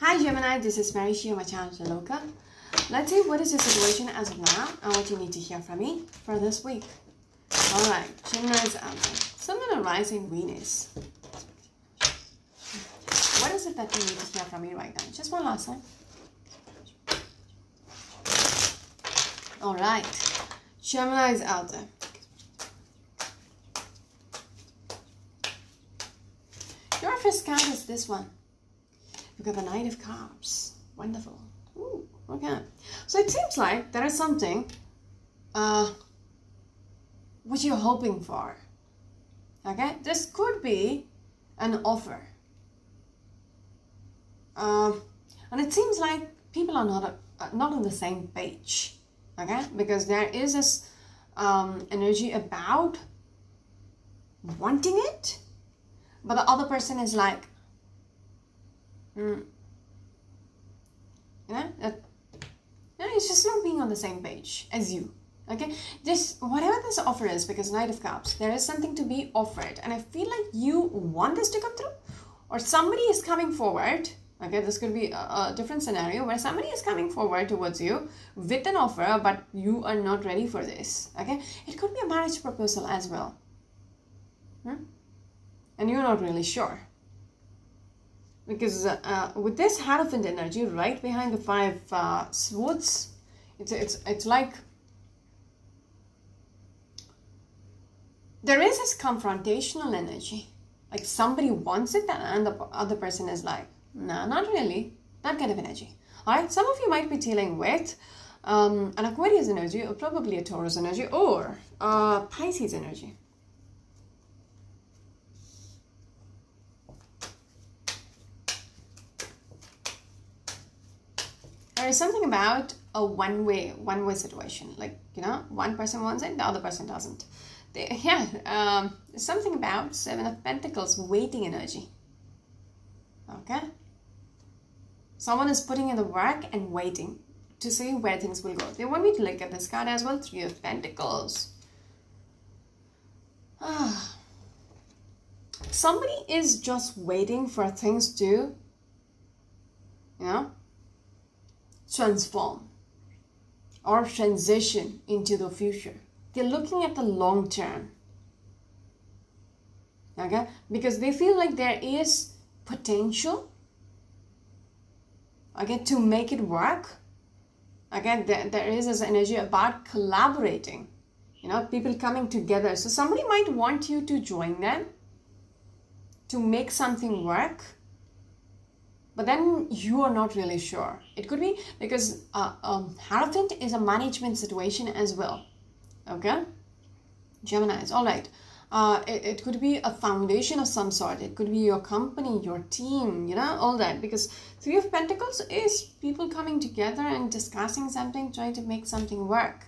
Hi Gemini, this is Mary Shia, my channel Loka. Let's see what is your situation as of now and what you need to hear from me for this week. Alright, Gemini's out there. Sun and rising Venus. What is it that you need to hear from me right now? Just one last time. Alright, Gemini is out there. Your first card is this one. You've got the Knight of Cups. Wonderful. Ooh, okay. So it seems like there is something uh, which you're hoping for. Okay? This could be an offer. Um, and it seems like people are not, uh, not on the same page. Okay? Because there is this um, energy about wanting it, but the other person is like, Mm. Know, that, it's just not being on the same page as you. Okay, this whatever this offer is, because Knight of Cups, there is something to be offered, and I feel like you want this to come through, or somebody is coming forward. Okay, this could be a, a different scenario where somebody is coming forward towards you with an offer, but you are not ready for this. Okay, it could be a marriage proposal as well, hmm? and you're not really sure because uh, with this Hierophant energy right behind the five uh, swords, it's, it's, it's like there is this confrontational energy. Like somebody wants it and the other person is like, nah, not really. That kind of energy. Alright, some of you might be dealing with um, an Aquarius energy or probably a Taurus energy or a Pisces energy. There is something about a one-way one-way situation. Like you know one person wants it the other person doesn't. They, yeah um, something about seven of pentacles waiting energy. Okay? Someone is putting in the work and waiting to see where things will go. They want me to look at this card as well three of pentacles. Ah. Somebody is just waiting for things to you know transform or transition into the future. They're looking at the long term. Okay? Because they feel like there is potential okay, to make it work. Again, there, there is this energy about collaborating. You know, people coming together. So somebody might want you to join them to make something work but then you are not really sure. It could be because uh, um, is a management situation as well. Okay? Gemini's, all right. Uh, it, it could be a foundation of some sort. It could be your company, your team, you know, all that. Because Three of Pentacles is people coming together and discussing something, trying to make something work.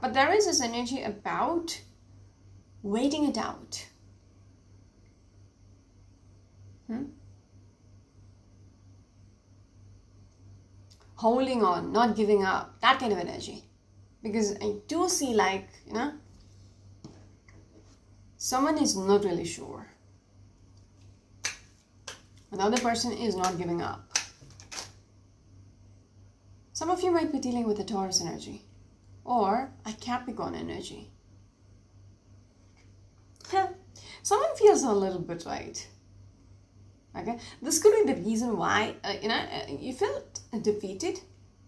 But there is this energy about waiting it out. Hmm? Holding on, not giving up, that kind of energy. Because I do see like, you know, someone is not really sure. Another person is not giving up. Some of you might be dealing with a Taurus energy or a Capricorn energy. Someone feels a little bit right okay? This could be the reason why uh, you know uh, you felt defeated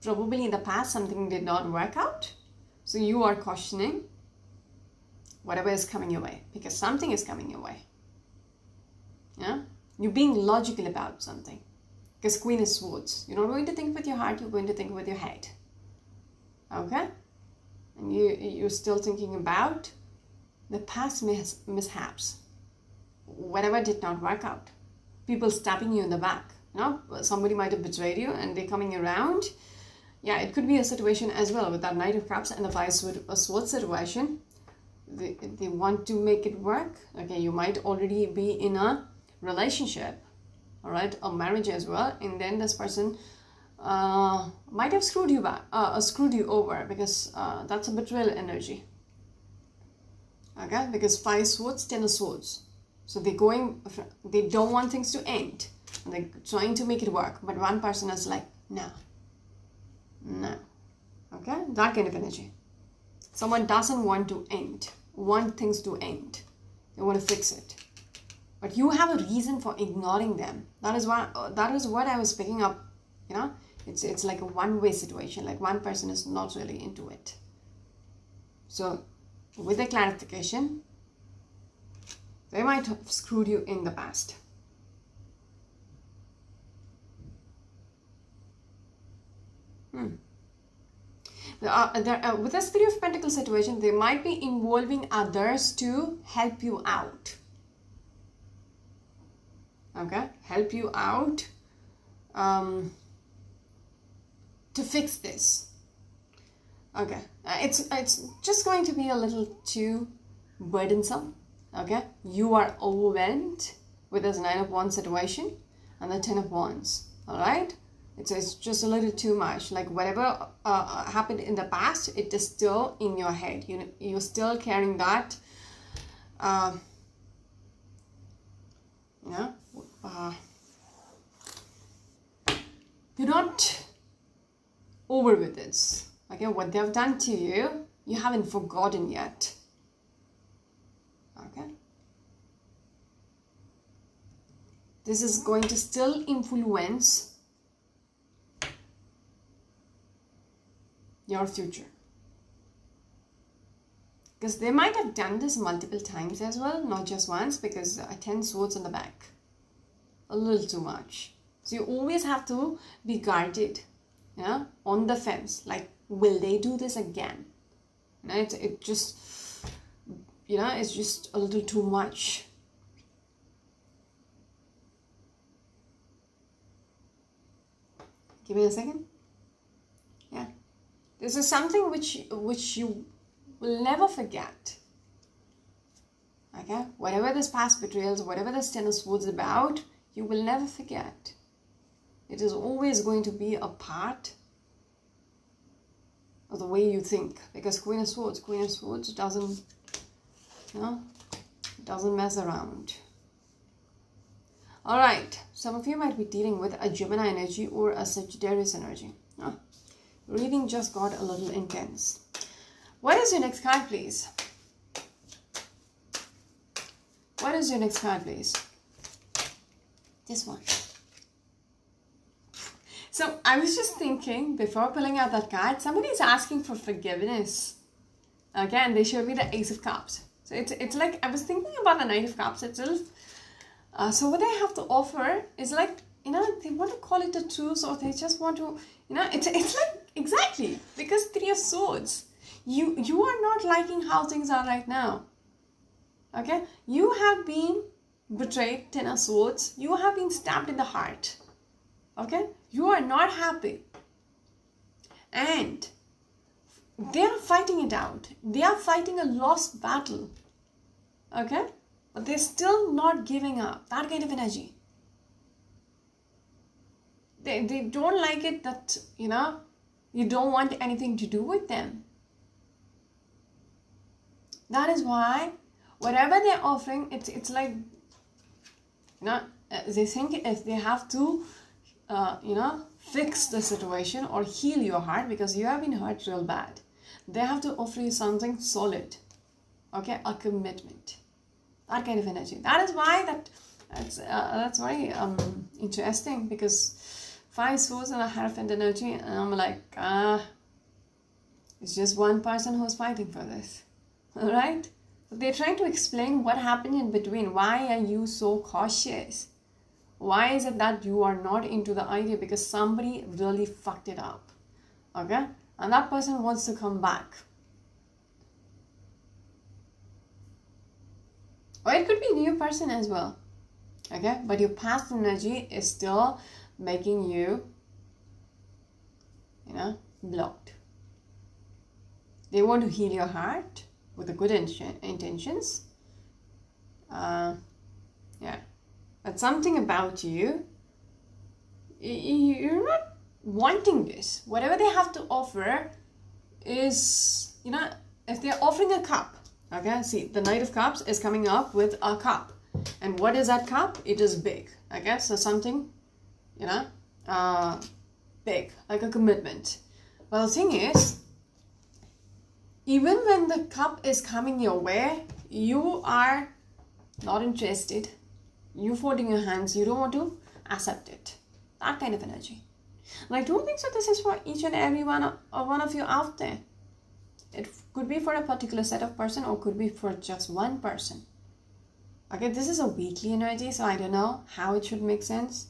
probably in the past something did not work out. So you are questioning whatever is coming your way because something is coming your way. Yeah? You're being logical about something. Because queen is swords. You're not going to think with your heart you're going to think with your head. Okay? And you you're still thinking about the past mis mishaps. Whatever did not work out people stabbing you in the back. You know, somebody might have betrayed you and they're coming around. Yeah, it could be a situation as well with that Knight of Cups and the Five Swords situation. They, they want to make it work. Okay, you might already be in a relationship, all right, a marriage as well, and then this person uh, might have screwed you back, uh, screwed you over because uh, that's a betrayal energy. Okay, because five swords, ten of swords. So they're going, they don't want things to end. they're trying to make it work. But one person is like no no okay? That kind of energy. Someone doesn't want to end. Want things to end. They want to fix it. But you have a reason for ignoring them. That is what that is what i was picking up you know? It's it's like a one way situation. Like one person is not really into it. So with the clarification they might have screwed you in the past. Hmm. Uh, there, uh, with this three of pentacles situation they might be involving others to help you out. Okay? Help you out um, to fix this. Okay. Uh, it's it's just going to be a little too burdensome okay? You are overwhelmed with this nine of wands situation and the ten of wands. All right it's, it's just a little too much. Like whatever uh, uh happened in the past it is still in your head. You you're still carrying that uh, you know uh, you're not over with this. Okay? What they've done to you you haven't forgotten yet okay this is going to still influence your future. Because they might have done this multiple times as well, not just once, because uh, 10 swords on the back. A little too much. So you always have to be guarded, yeah, on the fence. Like, will they do this again? You know, it, it just, you know, it's just a little too much. Give me a second. Yeah. This is something which which you will never forget. Okay? Whatever this past betrayals, whatever this Ten of Swords about, you will never forget. It is always going to be a part of the way you think. Because Queen of Swords, Queen of Swords doesn't, you know, doesn't mess around. Alright, some of you might be dealing with a Gemini energy or a Sagittarius energy. Oh, reading just got a little intense. What is your next card, please? What is your next card, please? This one. So I was just thinking before pulling out that card, somebody is asking for forgiveness. Again, they showed me the Ace of Cups. So it's, it's like, I was thinking about the Knight of Cups itself. Uh, so what they have to offer is like, you know, they want to call it a truce or they just want to, you know, it's, it's like Exactly, because Three of Swords. You, you are not liking how things are right now. Okay? You have been betrayed, Ten of Swords. You have been stabbed in the heart. Okay? You are not happy. And they are fighting it out. They are fighting a lost battle. Okay? But they're still not giving up. That kind of energy. They, they don't like it that, you know, you don't want anything to do with them. That is why whatever they're offering, it's, it's like, you know, uh, they think if they have to, uh, you know, fix the situation or heal your heart because you have been hurt real bad, they have to offer you something solid, okay, a commitment, that kind of energy. That is why that, that's, uh, that's very um, interesting because five swords and a half Hierophant energy and I'm like ah it's just one person who's fighting for this all right they're trying to explain what happened in between. Why are you so cautious? Why is it that you are not into the idea? Because somebody really fucked it up okay? And that person wants to come back or it could be a new person as well okay but your past energy is still making you, you know, blocked. They want to heal your heart with the good intentions. Uh, yeah. But something about you, you're not wanting this. Whatever they have to offer is, you know, if they're offering a cup, okay, see, the Knight of Cups is coming up with a cup. And what is that cup? It is big. Okay, so something, you know, uh, big, like a commitment. Well, the thing is, even when the cup is coming your way, you are not interested. You're folding your hands, you don't want to accept it. That kind of energy. And I don't think so. This is for each and every one of, one of you out there. It could be for a particular set of person or could be for just one person. Okay, this is a weekly energy, so I don't know how it should make sense.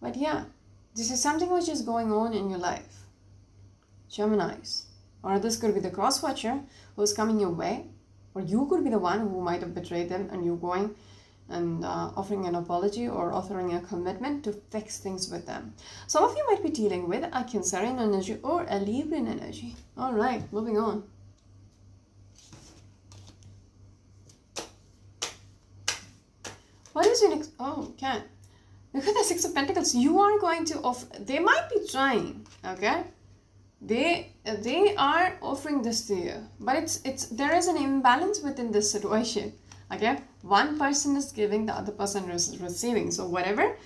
But yeah, this is something which is going on in your life. Geminis. Or this could be the cross watcher who's coming your way. Or you could be the one who might have betrayed them and you're going and uh, offering an apology or offering a commitment to fix things with them. Some of you might be dealing with a Cancerian energy or a Libran energy. All right, moving on. What is your next? Oh, okay. Look at the Six of Pentacles. You are going to offer. They might be trying. Okay. They they are offering this to you, but it's it's there is an imbalance within this situation. Okay. One person is giving, the other person is receiving. So whatever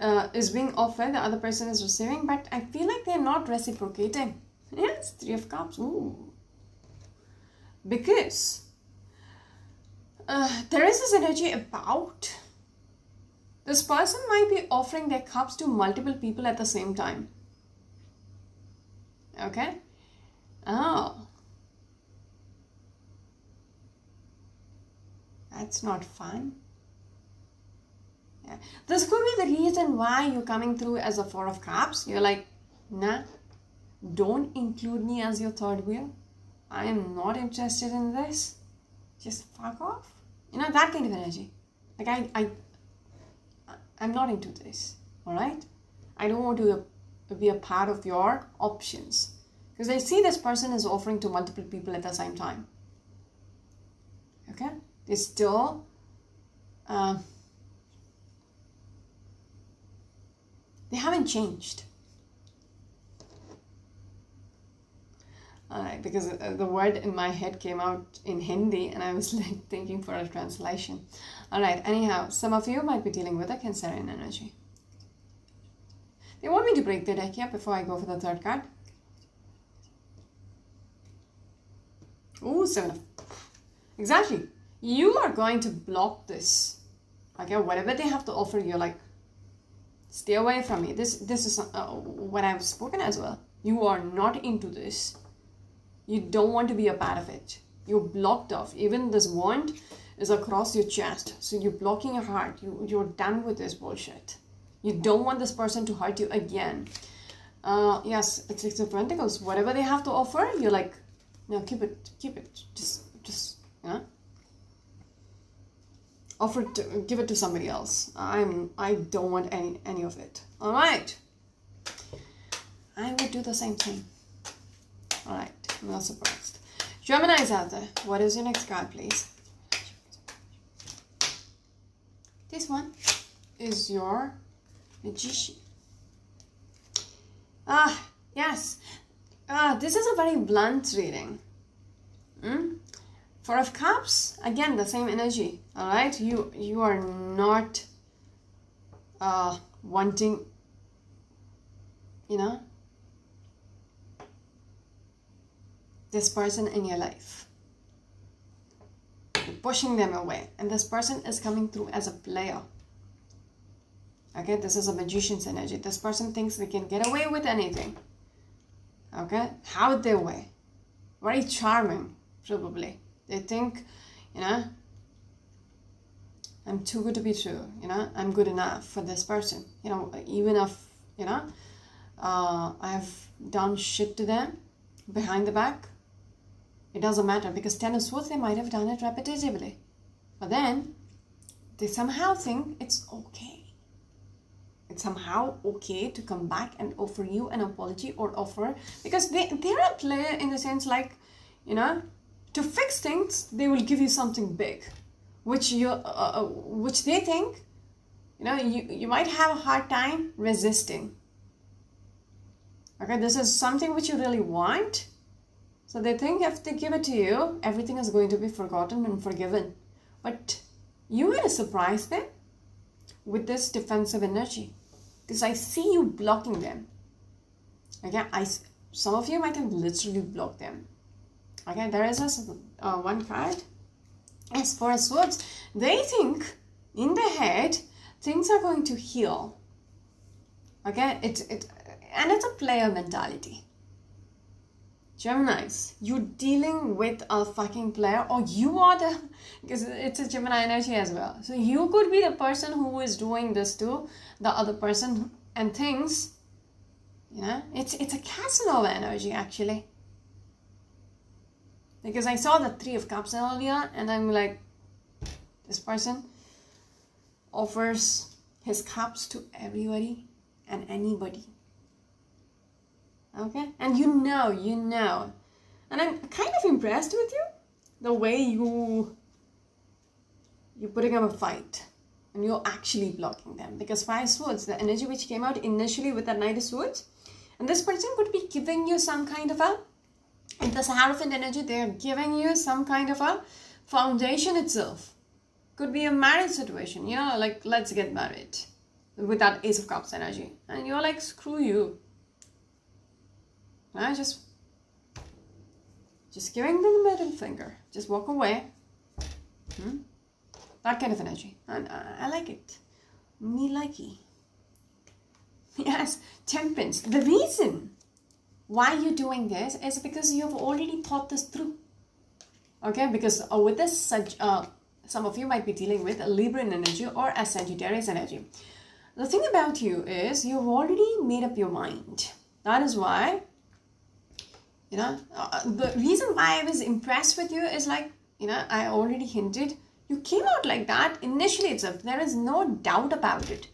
uh, is being offered, the other person is receiving. But I feel like they're not reciprocating. Yes, Three of Cups. Ooh. Because uh, there is this energy about this person might be offering their cups to multiple people at the same time. Okay? Oh. That's not fun. Yeah. This could be the reason why you're coming through as a Four of Cups. You're like, nah, don't include me as your third wheel. I am not interested in this. Just fuck off. You know, that kind of energy. Like, I, I, I'm not into this. All right? I don't want to be a part of your options. Because I see this person is offering to multiple people at the same time. Okay? They still uh, they haven't changed. Alright, because uh, the word in my head came out in Hindi and I was like thinking for a translation. Alright, anyhow, some of you might be dealing with a Cancerian energy. They want me to break the deck here before I go for the third card. Ooh, seven of... Exactly. You are going to block this. Okay, whatever they have to offer, you're like, stay away from me. This, this is uh, what I've spoken as well. You are not into this you don't want to be a part of it. You're blocked off. Even this wand is across your chest. So you're blocking your heart. You, you're done with this bullshit. You don't want this person to hurt you again. Uh, yes, it's Six of Pentacles. Whatever they have to offer, you're like, no, keep it, keep it. Just, just, yeah. Offer to, give it to somebody else. I'm, I don't want any, any of it. All right. I would do the same thing. All right. I'm not surprised. Gemini's out there. What is your next card, please? This one is your Magician. Ah, yes. Ah, this is a very blunt reading. Hmm? Four of Cups, again, the same energy. All right, you you are not uh, wanting, you know, this person in your life. Pushing them away. And this person is coming through as a player. Okay, this is a magician's energy. This person thinks they can get away with anything. Okay, how their way. Very charming, probably. They think, you know, I'm too good to be true. You know, I'm good enough for this person. You know, even if, you know, uh, I've done shit to them behind the back, it doesn't matter because Ten of Swords, they might have done it repetitively. But then they somehow think it's okay. It's somehow okay to come back and offer you an apology or offer because they, they're a player in the sense like, you know, to fix things, they will give you something big, which you, uh, uh, which they think, you know, you, you might have a hard time resisting. Okay, this is something which you really want, so they think if they give it to you, everything is going to be forgotten and forgiven. But you're going to surprise them with this defensive energy because I see you blocking them. Okay, I some of you might have literally blocked them. Okay, there is a uh, one card. As far as swords, they think in their head things are going to heal. Okay, it it and it's a player mentality. Geminis, you're dealing with a fucking player, or you are the because it's a Gemini energy as well. So you could be the person who is doing this to the other person and things. You know, it's it's a Casanova energy actually. Because I saw the three of cups earlier, and I'm like, this person offers his cups to everybody and anybody okay? And you know you know. And i'm kind of impressed with you the way you you're putting up a fight and you're actually blocking them. Because five swords the energy which came out initially with the knight of swords and this person could be giving you some kind of a in the Hierophant energy they're giving you some kind of a foundation itself. Could be a marriage situation you know like let's get married with that ace of cups energy. And you're like screw you I just, just giving them the middle finger. Just walk away. Hmm? That kind of energy. And I, I like it. Me likey. Yes, temperance. The reason why you're doing this is because you have already thought this through. Okay, because uh, with this, such, uh, some of you might be dealing with a Libran energy or a Sagittarius energy. The thing about you is you've already made up your mind. That is why you know? Uh, the reason why i was impressed with you is like you know i already hinted you came out like that initially itself. There is no doubt about it.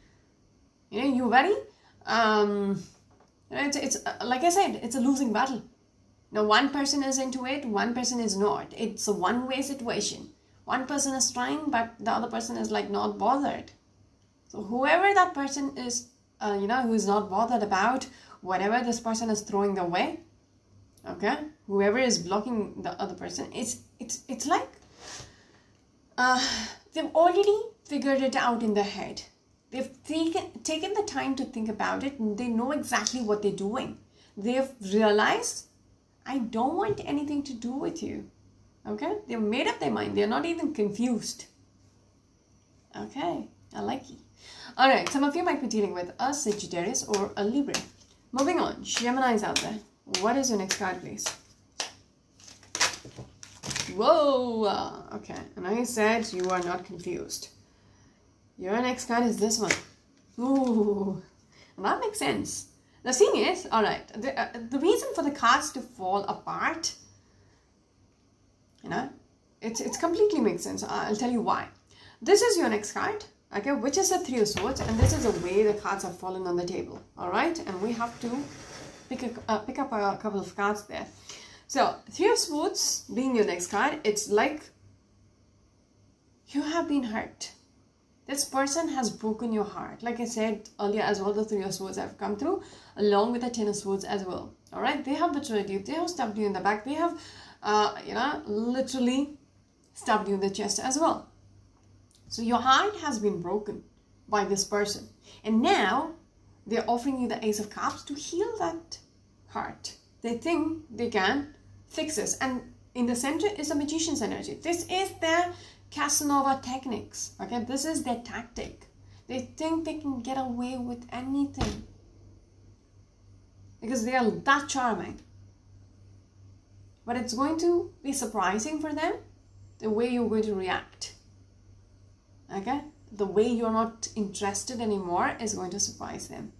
You know you very um it's, it's uh, like i said it's a losing battle. Now one person is into it one person is not. It's a one-way situation. One person is trying but the other person is like not bothered. So whoever that person is uh, you know who is not bothered about whatever this person is throwing their way okay? Whoever is blocking the other person it's it's it's like uh, they've already figured it out in their head. They've taken taken the time to think about it and they know exactly what they're doing. They've realized i don't want anything to do with you. Okay? They've made up their mind. They're not even confused. Okay? I like you all right. Some of you might be dealing with a sagittarius or a libra. Moving on. Gemini's out there what is your next card, please? Whoa! Okay, and I said you are not confused. Your next card is this one. Ooh, that makes sense. The thing is, all right, the, uh, the reason for the cards to fall apart, you know, it's, it's completely makes sense. I'll tell you why. This is your next card, okay, which is a three of swords, and this is the way the cards have fallen on the table, all right? And we have to pick, a, uh, pick up a couple of cards there. So, Three of Swords being your next card, it's like you have been hurt. This person has broken your heart. Like I said earlier as well, the Three of Swords have come through along with the Ten of Swords as well. Alright, they have betrayed you. They have stabbed you in the back. They have, uh, you know, literally stabbed you in the chest as well. So your heart has been broken by this person. And now they're offering you the Ace of Cups to heal that heart. They think they can fix this. And in the center is the magician's energy. This is their Casanova techniques. Okay, this is their tactic. They think they can get away with anything because they are that charming. But it's going to be surprising for them the way you're going to react. Okay, the way you're not interested anymore is going to surprise them.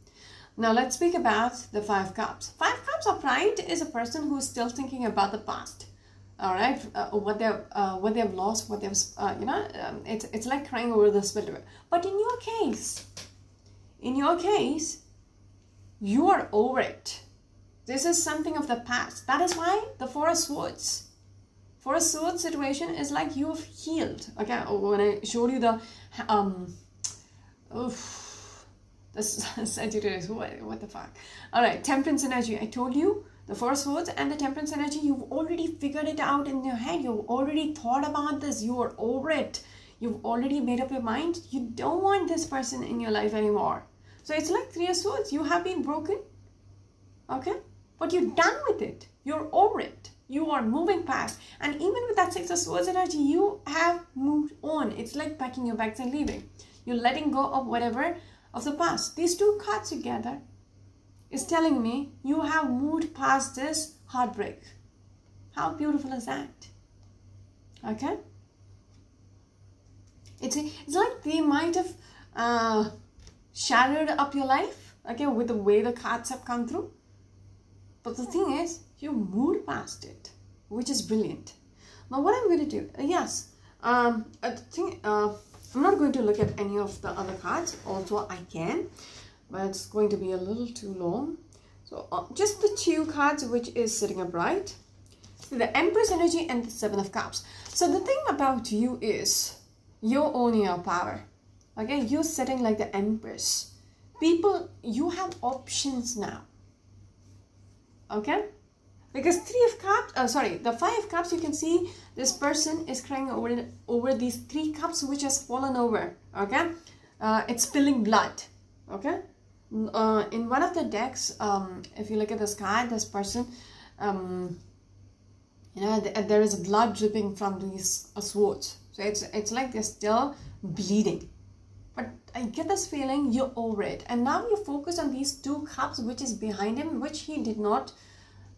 Now let's speak about the five cups. Five cups of pride is a person who is still thinking about the past. All right, uh, what they've uh, what they've lost, what they've uh, you know, um, it's it's like crying over the spilled milk. But in your case, in your case, you are over it. This is something of the past. That is why the Four of Swords. Four of Swords situation is like you've healed. Okay, when I showed you the um, oof, this Sagittarius, what, what the fuck? All right, temperance energy. I told you the Four of Swords and the temperance energy. You've already figured it out in your head. You've already thought about this. You are over it. you've already made up your mind you don't want this person in your life anymore so it's like three of swords you have been broken okay but you're done with it you're over it you are moving past and even with that six of swords energy you have moved on it's like packing your bags and leaving you're letting go of whatever of the past. These two cards together is telling me you have moved past this heartbreak. How beautiful is that? Okay? It's, it's like they might have uh, shattered up your life okay with the way the cards have come through. But the thing is you moved past it which is brilliant. Now what i'm going to do yes um i think uh i'm not going to look at any of the other cards although i can but it's going to be a little too long. So uh, just the two cards which is sitting upright. So the empress energy and the seven of cups. So the thing about you is you own your power. Okay you're sitting like the empress. People you have options now. Okay because three of cups uh, sorry the five of cups you can see this person is crying over over these three cups which has fallen over okay? Uh, it's spilling blood okay? Uh, in one of the decks um, if you look at the sky this person um, you know th there is blood dripping from these uh, swords. So it's it's like they're still bleeding. But I get this feeling you're over it and now you focus on these two cups which is behind him which he did not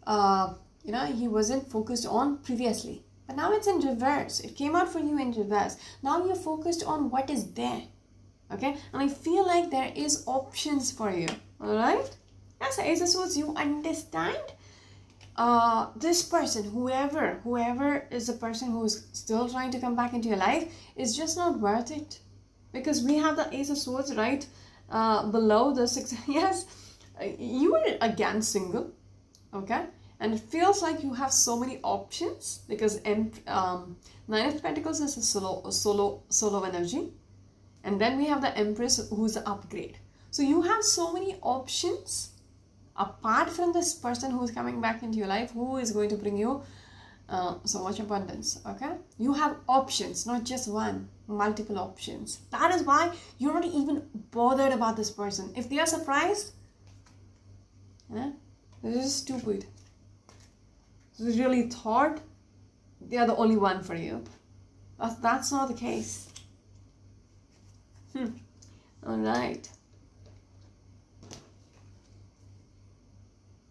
uh, you know he wasn't focused on previously. But now it's in reverse. It came out for you in reverse. Now you're focused on what is there. Okay? And I feel like there is options for you. All right yes Ace of Swords you understand uh, this person, whoever, whoever is the person who is still trying to come back into your life, is just not worth it. Because we have the Ace of Swords right uh, below the six. Yes, you are again single, okay? And it feels like you have so many options because um, Nine of Pentacles is a solo, solo, solo energy. And then we have the Empress who's the upgrade. So you have so many options apart from this person who is coming back into your life who is going to bring you uh, so much abundance okay you have options not just one multiple options that is why you're not even bothered about this person if they are surprised yeah, just stupid really thought they are the only one for you that's, that's not the case hmm. all right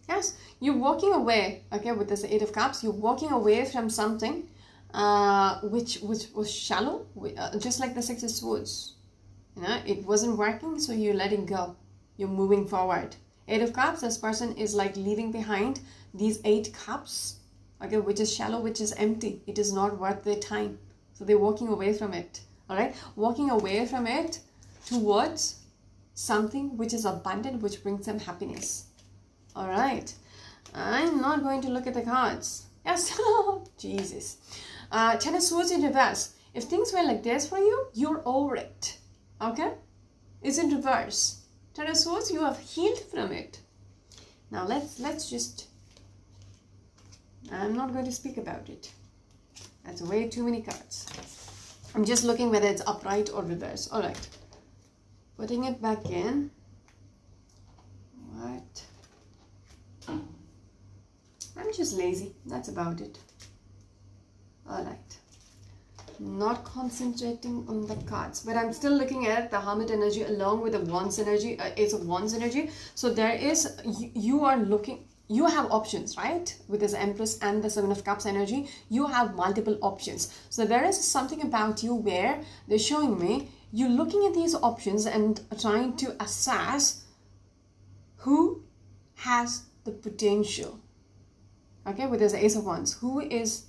Yes, you're walking away, okay, with this Eight of Cups, you're walking away from something uh, which, which was shallow, uh, just like the Six of Swords. You know, it wasn't working, so you're letting go. You're moving forward. Eight of Cups, this person is like leaving behind these eight cups, okay, which is shallow, which is empty. It is not worth their time. So they're walking away from it, all right? Walking away from it towards something which is abundant, which brings them happiness. All right. I'm not going to look at the cards. Yes. Jesus. Uh, Ten of Swords in reverse. If things were like this for you, you're over it. Okay? It's in reverse. Ten of Swords, you have healed from it. Now let's let's just. I'm not going to speak about it. That's way too many cards. I'm just looking whether it's upright or reverse. All right. Putting it back in. What? I'm just lazy. That's about it. Alright. Not concentrating on the cards. But I'm still looking at the Hermit energy along with the Wands energy, uh, Ace of Wands energy. So there is, you, you are looking, you have options, right? With this Empress and the Seven of Cups energy, you have multiple options. So there is something about you where they're showing me you're looking at these options and trying to assess who has the potential. Okay with this ace of wands who is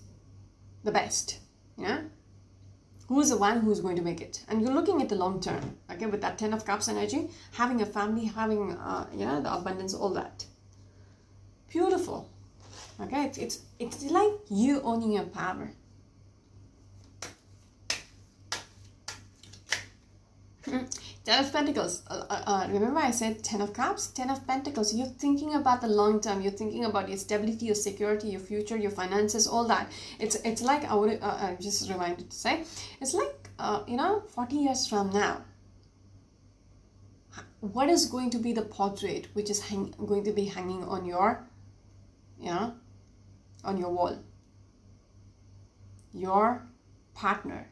the best? Yeah? Who's the one who's going to make it? And you're looking at the long term okay with that ten of cups energy having a family having uh, you know the abundance all that beautiful okay it's it's, it's like you owning your power Ten of Pentacles. Uh, uh, uh, remember I said Ten of Cups? Ten of Pentacles. You're thinking about the long term. You're thinking about your stability, your security, your future, your finances, all that. It's it's like I would uh, uh, just reminded to say. It's like uh, you know 40 years from now what is going to be the portrait which is hang- going to be hanging on your know on your wall. Your partner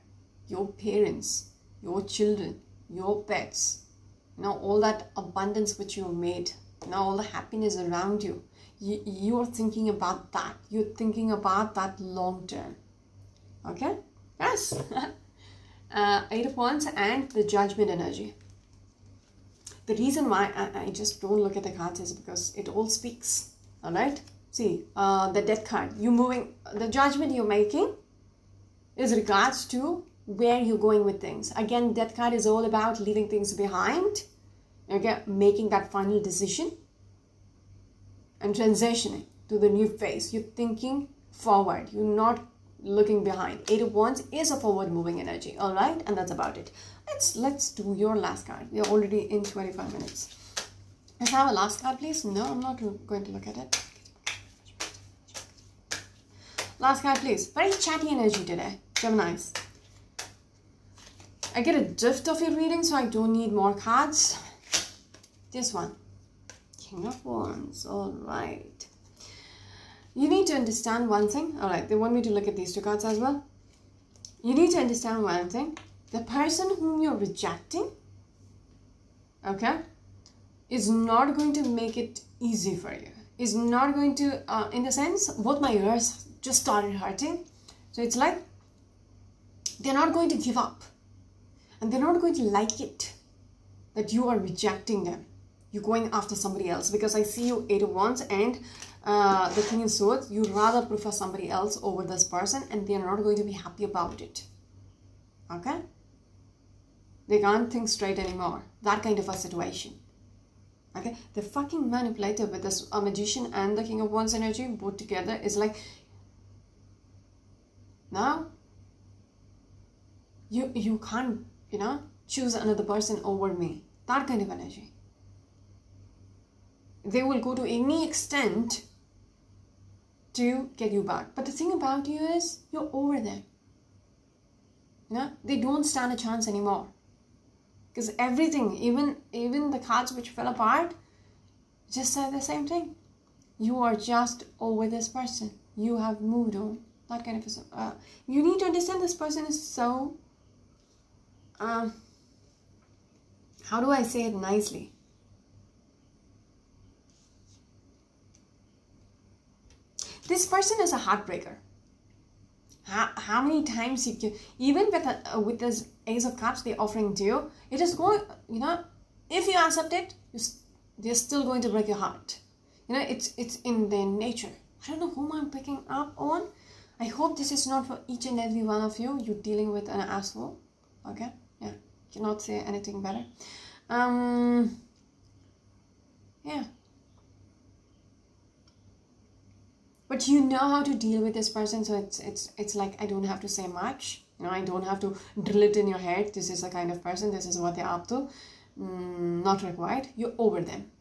your parents your children your pets. You know all that abundance which you made you know all the happiness around you you you're thinking about that. You're thinking about that long term. Okay? Yes. Uh, eight of wands and the judgment energy. The reason why I, I just don't look at the cards is because it all speaks all right see uh, the death card. You moving the judgment you're making is regards to where you're going with things. Again death card is all about leaving things behind okay making that final decision and transitioning to the new phase. You're thinking forward. You're not looking behind. Eight of wands is a forward moving energy all right? And that's about it. Let's let's do your last card. We're already in 25 minutes. Let's have a last card please? No i'm not going to look at it last card please very chatty energy today gemini's i get a drift of your reading so i don't need more cards this one king of wands all right you need to understand one thing. All right, they want me to look at these two cards as well. You need to understand one thing. The person whom you're rejecting, okay, is not going to make it easy for you. Is not going to, uh, in the sense, both my ears just started hurting. So it's like they're not going to give up. And they're not going to like it that you are rejecting them. You're going after somebody else because I see you eight of wands and uh, the king of swords, you rather prefer somebody else over this person and they're not going to be happy about it. Okay? They can't think straight anymore. That kind of a situation. Okay? The fucking manipulator with this a magician and the king of wands energy both together is like now you you can't, you know, choose another person over me. That kind of energy. They will go to any extent to get you back. But the thing about you is you're over them. You know, they don't stand a chance anymore. Because everything, even even the cards which fell apart, just said the same thing. You are just over this person. You have moved on. That kind of a, uh, you need to understand this person is so. Um, how do I say it nicely? this person is a heartbreaker how, how many times you can even with a, uh, with this ace of cups they're offering to you it is going you know if you accept it they're still going to break your heart you know it's it's in their nature i don't know whom i'm picking up on i hope this is not for each and every one of you. You're dealing with an asshole. Okay? Yeah. Cannot say anything better. Um yeah. But you know how to deal with this person so it's it's it's like i don't have to say much. You know i don't have to drill it in your head. This is the kind of person this is what they're up to. Mm, not required. You're over them.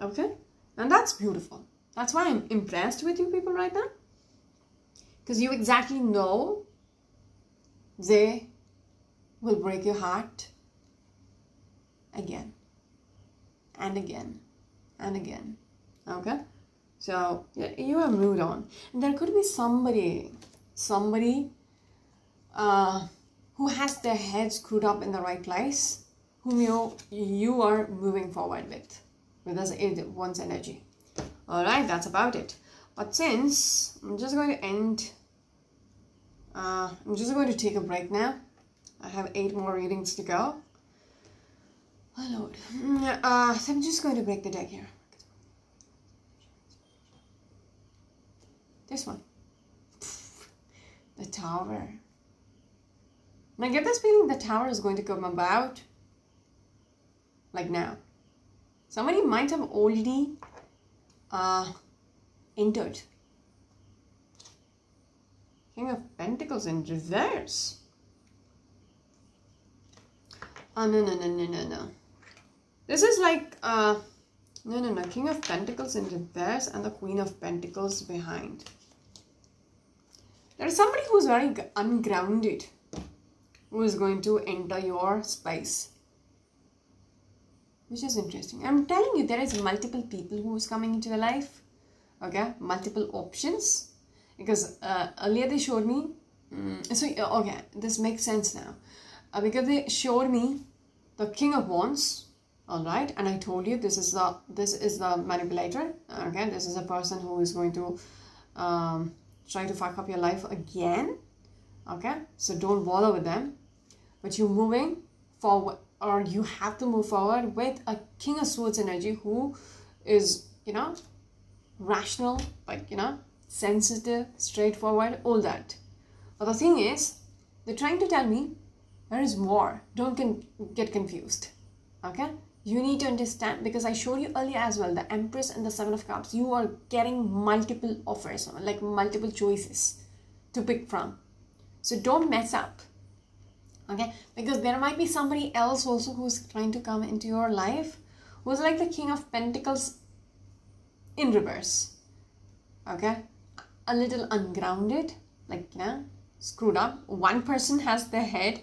Okay? And that's beautiful. That's why i'm impressed with you people right now because you exactly know they will break your heart again and again and again okay so you have moved on. And there could be somebody, somebody uh, who has their head screwed up in the right place, whom you you are moving forward with, with this wands energy. All right, that's about it. But since I'm just going to end, uh, I'm just going to take a break now. I have eight more readings to go. Oh Lord. Mm, uh, so I'm just going to break the deck here. This one. The tower. And I get this feeling the tower is going to come about like now. Somebody might have already uh, entered. King of Pentacles in reverse. Oh, no, no, no, no, no, no. This is like, uh, no, no, no. King of Pentacles in reverse and the Queen of Pentacles behind. There is somebody who's very ungrounded. who is going to enter your space which is interesting i'm telling you there is multiple people who is coming into your life okay multiple options because uh, earlier they showed me um, so okay this makes sense now. Uh, because they showed me the king of wands all right and i told you this is the this is the manipulator okay this is a person who is going to um, try to fuck up your life again okay so don't bother with them. But you're moving forward or you have to move forward with a king of swords energy who is you know rational like you know sensitive straightforward all that. But the thing is they're trying to tell me there is more. Don't con- get confused. Okay? You need to understand because i showed you earlier as well the empress and the seven of cups. You are getting multiple offers like multiple choices to pick from. So don't mess up. Okay? Because there might be somebody else also who's trying to come into your life who's like the king of pentacles in reverse. Okay a little ungrounded like yeah screwed up. One person has their head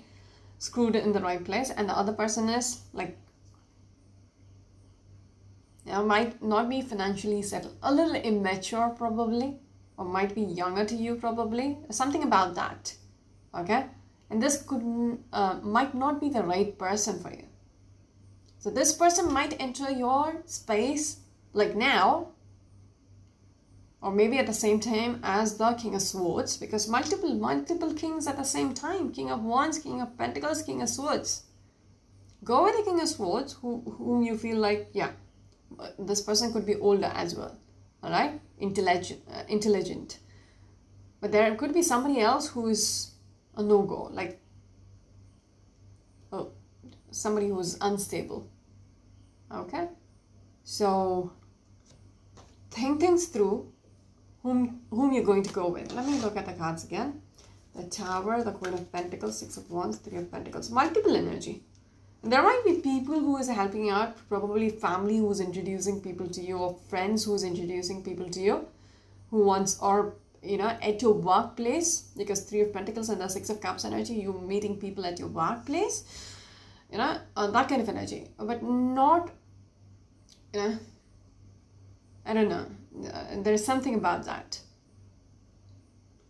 screwed in the right place and the other person is like yeah, might not be financially settled. A little immature probably or might be younger to you probably. Something about that okay? And this could uh, might not be the right person for you. So this person might enter your space like now or maybe at the same time as the king of swords because multiple multiple kings at the same time king of wands king of pentacles king of swords. Go with the king of swords who whom you feel like yeah this person could be older as well all right? Intelligent uh, intelligent. But there could be somebody else who is a no-go like oh somebody who's unstable okay? So think things through whom whom you're going to go with? Let me look at the cards again. The tower the queen of pentacles six of wands three of pentacles. Multiple energy. There might be people who is helping out probably family who's introducing people to you or friends who's introducing people to you who wants or you know at your workplace. Because three of pentacles and the six of cups energy you're meeting people at your workplace. You know uh, that kind of energy. But not you know i don't know. Uh, there's something about that.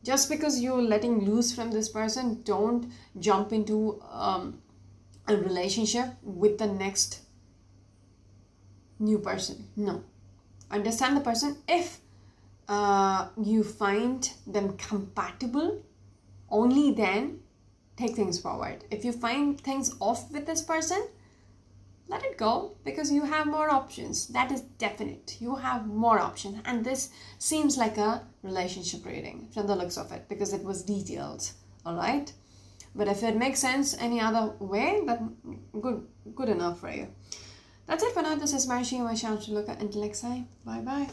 Just because you're letting loose from this person don't jump into um, a relationship with the next new person. No. Understand the person. If uh, you find them compatible, only then take things forward. If you find things off with this person, let it go because you have more options. That is definite. You have more options. And this seems like a relationship reading from the looks of it because it was detailed. All right. But if it makes sense any other way, then good, good enough for you. That's it for now. This is channel to look at intellect. Bye bye.